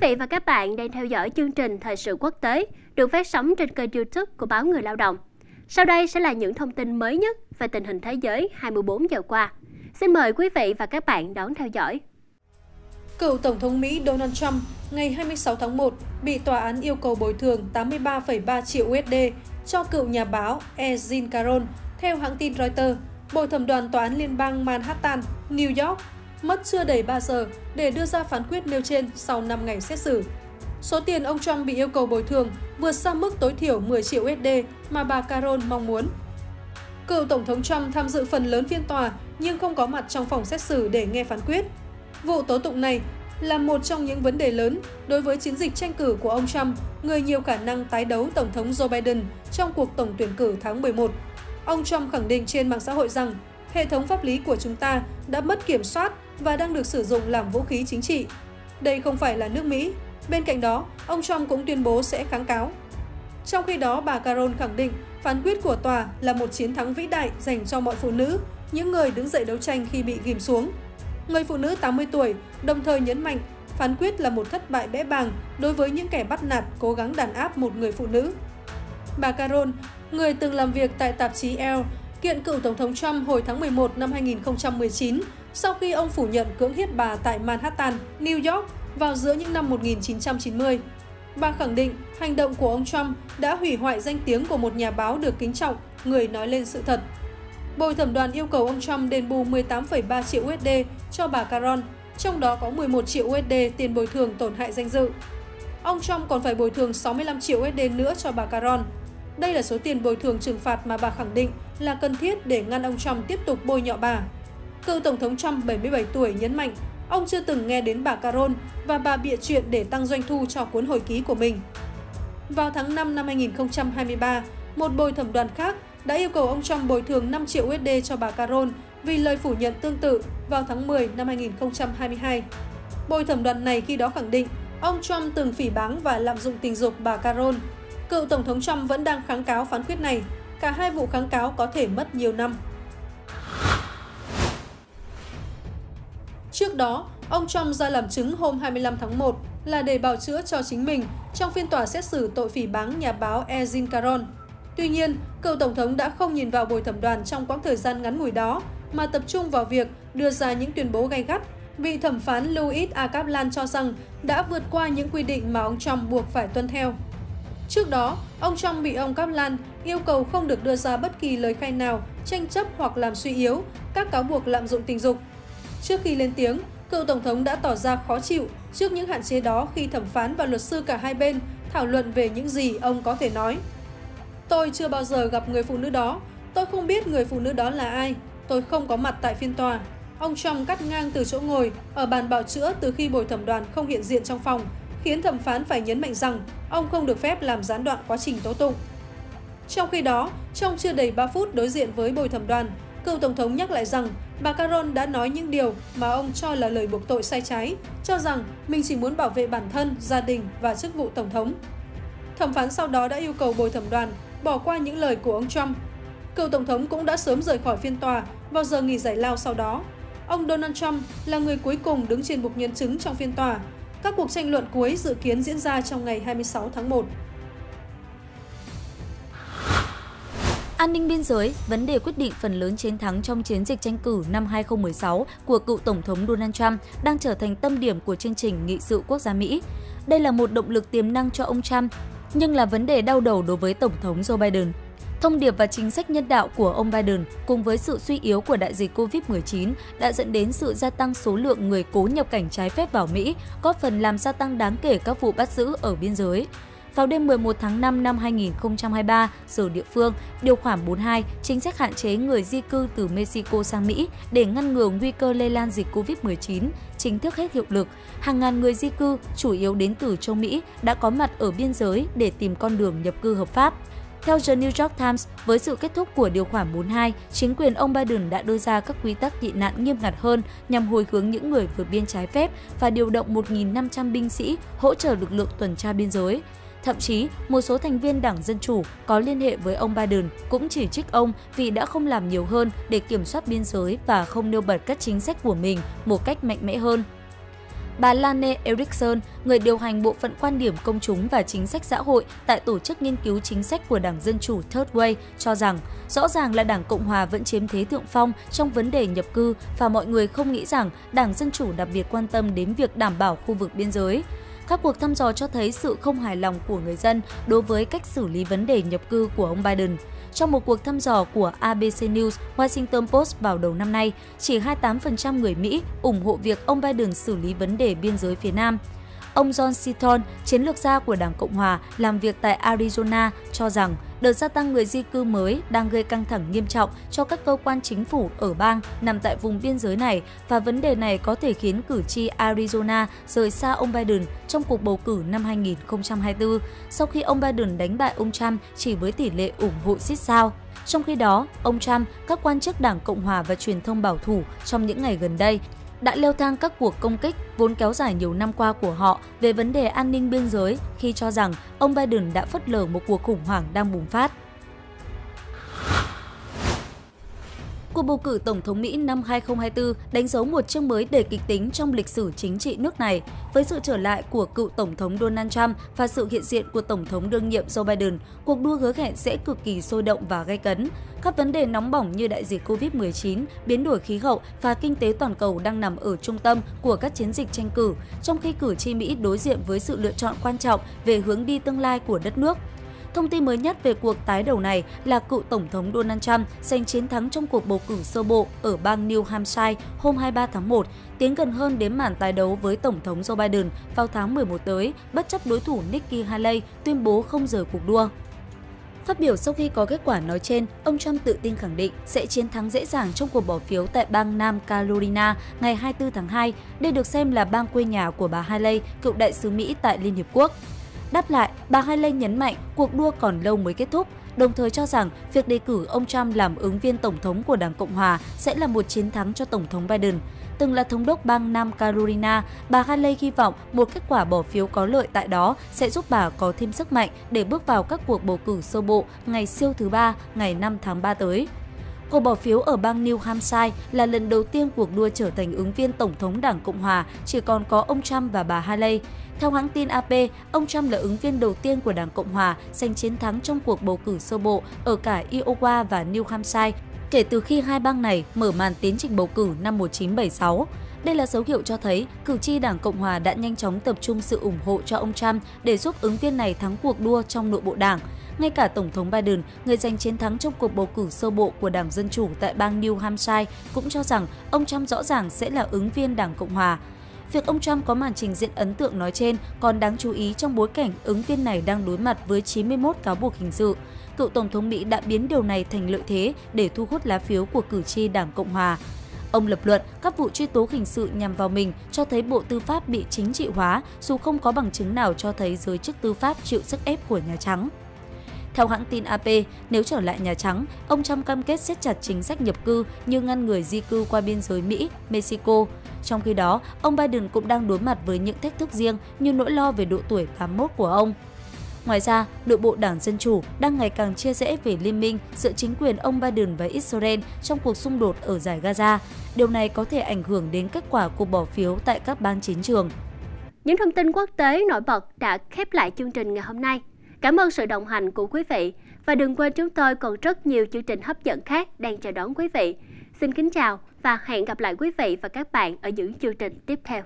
vị và các bạn đang theo dõi chương trình Thời sự quốc tế được phát sóng trên kênh YouTube của báo Người Lao động. Sau đây sẽ là những thông tin mới nhất về tình hình thế giới 24 giờ qua. Xin mời quý vị và các bạn đón theo dõi. Cựu Tổng thống Mỹ Donald Trump ngày 26 tháng 1 bị tòa án yêu cầu bồi thường 83,3 triệu USD cho cựu nhà báo Ezin Caron. Theo hãng tin Reuters, Bồi thẩm đoàn Tòa án Liên bang Manhattan, New York mất chưa đầy 3 giờ để đưa ra phán quyết nêu trên sau 5 ngày xét xử. Số tiền ông Trump bị yêu cầu bồi thường vượt xa mức tối thiểu 10 triệu USD mà bà Caron mong muốn. Cựu Tổng thống Trump tham dự phần lớn phiên tòa nhưng không có mặt trong phòng xét xử để nghe phán quyết. Vụ tố tụng này là một trong những vấn đề lớn đối với chiến dịch tranh cử của ông Trump, người nhiều khả năng tái đấu Tổng thống Joe Biden trong cuộc tổng tuyển cử tháng 11. Ông Trump khẳng định trên mạng xã hội rằng hệ thống pháp lý của chúng ta đã mất kiểm soát và đang được sử dụng làm vũ khí chính trị. Đây không phải là nước Mỹ. Bên cạnh đó, ông Trump cũng tuyên bố sẽ kháng cáo. Trong khi đó, bà Caron khẳng định phán quyết của tòa là một chiến thắng vĩ đại dành cho mọi phụ nữ, những người đứng dậy đấu tranh khi bị ghim xuống. Người phụ nữ 80 tuổi đồng thời nhấn mạnh phán quyết là một thất bại bẽ bàng đối với những kẻ bắt nạt cố gắng đàn áp một người phụ nữ. Bà Caron, người từng làm việc tại tạp chí Elle, kiện cựu Tổng thống Trump hồi tháng 11 năm 2019 sau khi ông phủ nhận cưỡng hiếp bà tại Manhattan, New York vào giữa những năm 1990. Bà khẳng định hành động của ông Trump đã hủy hoại danh tiếng của một nhà báo được kính trọng, người nói lên sự thật. Bồi thẩm đoàn yêu cầu ông Trump đền bù 18,3 triệu USD cho bà Caron, trong đó có 11 triệu USD tiền bồi thường tổn hại danh dự. Ông Trump còn phải bồi thường 65 triệu USD nữa cho bà Caron. Đây là số tiền bồi thường trừng phạt mà bà khẳng định là cần thiết để ngăn ông Trump tiếp tục bôi nhọ bà. Cựu Tổng thống Trump 77 tuổi nhấn mạnh ông chưa từng nghe đến bà Caron và bà bịa chuyện để tăng doanh thu cho cuốn hồi ký của mình. Vào tháng 5 năm 2023, một bồi thẩm đoàn khác đã yêu cầu ông Trump bồi thường 5 triệu USD cho bà Caron vì lời phủ nhận tương tự vào tháng 10 năm 2022. Bồi thẩm đoàn này khi đó khẳng định ông Trump từng phỉ báng và lạm dụng tình dục bà Caron. Cựu Tổng thống Trump vẫn đang kháng cáo phán quyết này. Cả hai vụ kháng cáo có thể mất nhiều năm. Trước đó, ông Trump ra làm chứng hôm 25 tháng 1 là để bào chữa cho chính mình trong phiên tòa xét xử tội phỉ báng nhà báo Ezin Caron. Tuy nhiên, cựu Tổng thống đã không nhìn vào bồi thẩm đoàn trong quãng thời gian ngắn ngủi đó, mà tập trung vào việc đưa ra những tuyên bố gay gắt. Vị thẩm phán Louis A. Kaplan cho rằng đã vượt qua những quy định mà ông Trump buộc phải tuân theo. Trước đó, ông Trump bị ông Kaplan yêu cầu không được đưa ra bất kỳ lời khai nào tranh chấp hoặc làm suy yếu các cáo buộc lạm dụng tình dục Trước khi lên tiếng, cựu Tổng thống đã tỏ ra khó chịu trước những hạn chế đó khi thẩm phán và luật sư cả hai bên thảo luận về những gì ông có thể nói. Tôi chưa bao giờ gặp người phụ nữ đó, tôi không biết người phụ nữ đó là ai, tôi không có mặt tại phiên tòa. Ông Trump cắt ngang từ chỗ ngồi ở bàn bảo chữa từ khi bồi thẩm đoàn không hiện diện trong phòng, khiến thẩm phán phải nhấn mạnh rằng ông không được phép làm gián đoạn quá trình tố tụng. Trong khi đó, trong chưa đầy 3 phút đối diện với bồi thẩm đoàn, cựu Tổng thống nhắc lại rằng bà Caron đã nói những điều mà ông cho là lời buộc tội sai trái, cho rằng mình chỉ muốn bảo vệ bản thân, gia đình và chức vụ Tổng thống. Thẩm phán sau đó đã yêu cầu bồi thẩm đoàn bỏ qua những lời của ông Trump. Cựu Tổng thống cũng đã sớm rời khỏi phiên tòa vào giờ nghỉ giải lao sau đó. Ông Donald Trump là người cuối cùng đứng trên bục nhân chứng trong phiên tòa. Các cuộc tranh luận cuối dự kiến diễn ra trong ngày 26 tháng 1. An ninh biên giới, vấn đề quyết định phần lớn chiến thắng trong chiến dịch tranh cử năm 2016 của cựu Tổng thống Donald Trump đang trở thành tâm điểm của chương trình nghị sự quốc gia Mỹ. Đây là một động lực tiềm năng cho ông Trump, nhưng là vấn đề đau đầu đối với Tổng thống Joe Biden. Thông điệp và chính sách nhân đạo của ông Biden cùng với sự suy yếu của đại dịch COVID-19 đã dẫn đến sự gia tăng số lượng người cố nhập cảnh trái phép vào Mỹ, góp phần làm gia tăng đáng kể các vụ bắt giữ ở biên giới. Vào đêm 11 tháng 5 năm 2023, giờ địa phương, điều khoản 42 chính sách hạn chế người di cư từ Mexico sang Mỹ để ngăn ngừa nguy cơ lây lan dịch COVID-19 chính thức hết hiệu lực. Hàng ngàn người di cư, chủ yếu đến từ châu Mỹ, đã có mặt ở biên giới để tìm con đường nhập cư hợp pháp. Theo The New York Times, với sự kết thúc của điều khoản 42, chính quyền ông Biden đã đưa ra các quy tắc tị nạn nghiêm ngặt hơn nhằm hồi hướng những người vượt biên trái phép và điều động 1.500 binh sĩ hỗ trợ lực lượng tuần tra biên giới. Thậm chí, một số thành viên Đảng Dân Chủ có liên hệ với ông Biden cũng chỉ trích ông vì đã không làm nhiều hơn để kiểm soát biên giới và không nêu bật các chính sách của mình một cách mạnh mẽ hơn. Bà Lane Erickson, người điều hành bộ phận quan điểm công chúng và chính sách xã hội tại Tổ chức Nghiên cứu Chính sách của Đảng Dân Chủ Third Way, cho rằng rõ ràng là Đảng Cộng Hòa vẫn chiếm thế thượng phong trong vấn đề nhập cư và mọi người không nghĩ rằng Đảng Dân Chủ đặc biệt quan tâm đến việc đảm bảo khu vực biên giới. Các cuộc thăm dò cho thấy sự không hài lòng của người dân đối với cách xử lý vấn đề nhập cư của ông Biden. Trong một cuộc thăm dò của ABC News, Washington Post vào đầu năm nay, chỉ 28% người Mỹ ủng hộ việc ông Biden xử lý vấn đề biên giới phía Nam. Ông John Seaton, chiến lược gia của Đảng Cộng Hòa, làm việc tại Arizona, cho rằng đợt gia tăng người di cư mới đang gây căng thẳng nghiêm trọng cho các cơ quan chính phủ ở bang nằm tại vùng biên giới này và vấn đề này có thể khiến cử tri Arizona rời xa ông Biden trong cuộc bầu cử năm 2024 sau khi ông Biden đánh bại ông Trump chỉ với tỷ lệ ủng hộ xít sao. Trong khi đó, ông Trump, các quan chức Đảng Cộng Hòa và truyền thông bảo thủ trong những ngày gần đây đã leo thang các cuộc công kích vốn kéo dài nhiều năm qua của họ về vấn đề an ninh biên giới khi cho rằng ông Biden đã phớt lờ một cuộc khủng hoảng đang bùng phát. Cuộc bầu cử Tổng thống Mỹ năm 2024 đánh dấu một chương mới đầy kịch tính trong lịch sử chính trị nước này, với sự trở lại của cựu Tổng thống Donald Trump và sự hiện diện của Tổng thống đương nhiệm Joe Biden, cuộc đua hứa hẹn sẽ cực kỳ sôi động và gay cấn. Các vấn đề nóng bỏng như đại dịch COVID-19, biến đổi khí hậu và kinh tế toàn cầu đang nằm ở trung tâm của các chiến dịch tranh cử, trong khi cử tri Mỹ đối diện với sự lựa chọn quan trọng về hướng đi tương lai của đất nước. Thông tin mới nhất về cuộc tái đầu này là cựu Tổng thống Donald Trump giành chiến thắng trong cuộc bầu cử sơ bộ ở bang New Hampshire hôm 23 tháng 1, tiến gần hơn đến màn tái đấu với Tổng thống Joe Biden vào tháng 11 tới, bất chấp đối thủ Nikki Haley tuyên bố không rời cuộc đua. Phát biểu sau khi có kết quả nói trên, ông Trump tự tin khẳng định sẽ chiến thắng dễ dàng trong cuộc bỏ phiếu tại bang Nam Carolina ngày 24 tháng 2. Đây được xem là bang quê nhà của bà Haley, cựu đại sứ Mỹ tại Liên Hiệp Quốc. Đáp lại, bà Haley nhấn mạnh cuộc đua còn lâu mới kết thúc, đồng thời cho rằng việc đề cử ông Trump làm ứng viên tổng thống của Đảng Cộng hòa sẽ là một chiến thắng cho Tổng thống Biden. Từng là thống đốc bang Nam Carolina, bà Haley hy vọng một kết quả bỏ phiếu có lợi tại đó sẽ giúp bà có thêm sức mạnh để bước vào các cuộc bầu cử sơ bộ ngày siêu thứ ba, ngày 5 tháng 3 tới. Cuộc bỏ phiếu ở bang New Hampshire là lần đầu tiên cuộc đua trở thành ứng viên Tổng thống Đảng Cộng Hòa, chỉ còn có ông Trump và bà Haley. Theo hãng tin AP, ông Trump là ứng viên đầu tiên của Đảng Cộng Hòa giành chiến thắng trong cuộc bầu cử sơ bộ ở cả Iowa và New Hampshire kể từ khi hai bang này mở màn tiến trình bầu cử năm 1976. Đây là dấu hiệu cho thấy cử tri Đảng Cộng Hòa đã nhanh chóng tập trung sự ủng hộ cho ông Trump để giúp ứng viên này thắng cuộc đua trong nội bộ đảng. Ngay cả Tổng thống Biden, người giành chiến thắng trong cuộc bầu cử sơ bộ của Đảng Dân Chủ tại bang New Hampshire, cũng cho rằng ông Trump rõ ràng sẽ là ứng viên Đảng Cộng Hòa. Việc ông Trump có màn trình diễn ấn tượng nói trên còn đáng chú ý trong bối cảnh ứng viên này đang đối mặt với 91 cáo buộc hình sự. Cựu Tổng thống Mỹ đã biến điều này thành lợi thế để thu hút lá phiếu của cử tri Đảng Cộng Hòa. Ông lập luận các vụ truy tố hình sự nhằm vào mình cho thấy Bộ Tư pháp bị chính trị hóa dù không có bằng chứng nào cho thấy giới chức tư pháp chịu sức ép của Nhà Trắng. Theo hãng tin AP, nếu trở lại Nhà Trắng, ông Trump cam kết siết chặt chính sách nhập cư như ngăn người di cư qua biên giới Mỹ, Mexico. Trong khi đó, ông Biden cũng đang đối mặt với những thách thức riêng như nỗi lo về độ tuổi 81 của ông. Ngoài ra, nội bộ Đảng Dân Chủ đang ngày càng chia rẽ về liên minh giữa chính quyền ông Biden và Israel trong cuộc xung đột ở giải Gaza. Điều này có thể ảnh hưởng đến kết quả cuộc bỏ phiếu tại các bang chiến trường. Những thông tin quốc tế nổi bật đã khép lại chương trình ngày hôm nay. Cảm ơn sự đồng hành của quý vị và đừng quên chúng tôi còn rất nhiều chương trình hấp dẫn khác đang chờ đón quý vị. Xin kính chào và hẹn gặp lại quý vị và các bạn ở những chương trình tiếp theo.